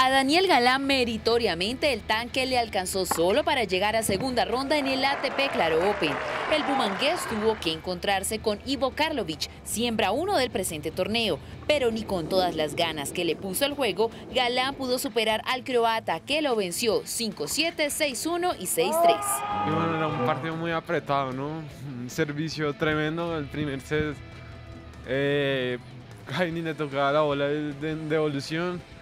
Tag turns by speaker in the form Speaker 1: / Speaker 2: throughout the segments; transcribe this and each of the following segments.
Speaker 1: A Daniel Galán meritoriamente el tanque le alcanzó solo para llegar a segunda ronda en el ATP Claro Open. El bumangués tuvo que encontrarse con Ivo Karlovic, siembra uno del presente torneo, pero ni con todas las ganas que le puso el juego, Galán pudo superar al croata que lo venció 5-7, 6-1 y 6-3.
Speaker 2: bueno, era un partido muy apretado, ¿no? Un servicio tremendo, el primer set, eh, ni le tocaba la bola de, de Mm,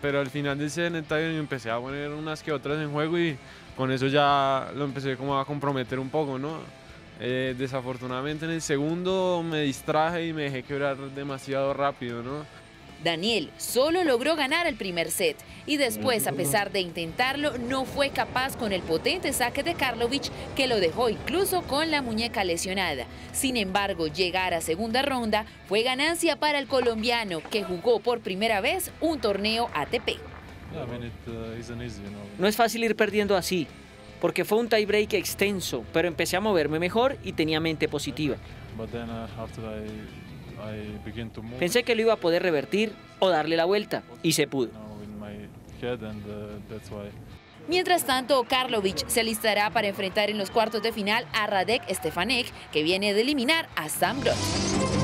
Speaker 2: pero al final del set empecé a poner unas que otras en juego y con eso ya lo empecé como a comprometer un poco, ¿no? Eh, desafortunadamente en el segundo me distraje y me dejé quebrar demasiado rápido, ¿no?
Speaker 1: Daniel solo logró ganar el primer set y después, a pesar de intentarlo, no fue capaz con el potente saque de Karlovic que lo dejó incluso con la muñeca lesionada. Sin embargo, llegar a segunda ronda fue ganancia para el colombiano que jugó por primera vez un torneo ATP.
Speaker 3: No es fácil ir perdiendo así, porque fue un tiebreak extenso, pero empecé a moverme mejor y tenía mente positiva. Pensé que lo iba a poder revertir o darle la vuelta, y se pudo.
Speaker 1: Mientras tanto, Karlovic se alistará para enfrentar en los cuartos de final a Radek Stefanek, que viene de eliminar a Sam Gross.